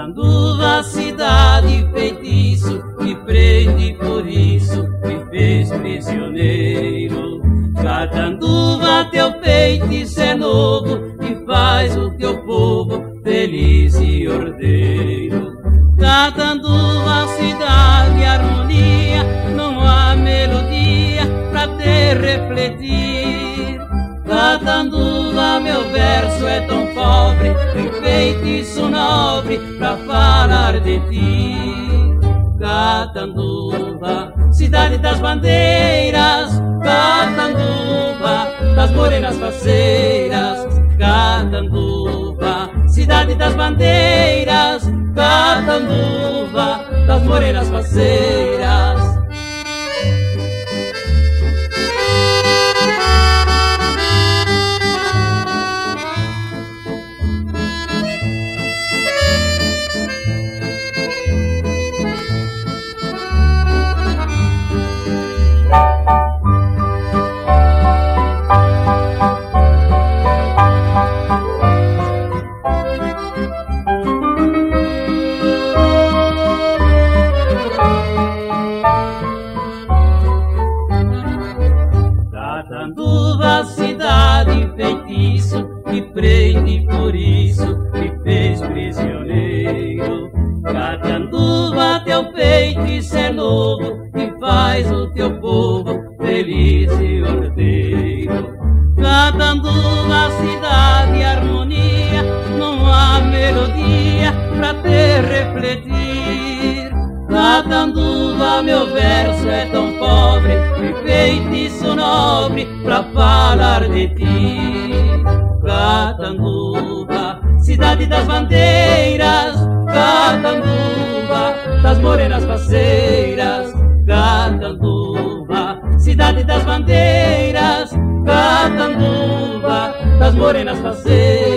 Sanduva, cidade, feitiço, me prende, por isso me fez prisioneiro. Tá Catanduva, teu feitiço é novo e faz o teu povo feliz e ordeiro. Tá Catanduva, cidade, harmonia, não há melodia pra te refletir. Tá Catanduva, meu verso é tão pobre, tem feitiço nobre pra falar de ti. Catanduva, cidade das bandeiras, Catanduva, das morenas faceiras, Catanduva, cidade das bandeiras, Catanduva, das morenas faceiras. Catanduva, cidade feitiço, que prende por isso me fez prisioneiro. Catanduva, teu feitiço é novo e faz o teu povo feliz e ordeiro. Catanduva, cidade harmonia, não há melodia pra te refletir. Catanduva, meu verso é tão pobre, e feitiço nobre pra falar de ti. Catanduva, cidade das bandeiras, Catanduva, das morenas faceiras, Catanduva, cidade das bandeiras, Catanduva, das morenas faceiras.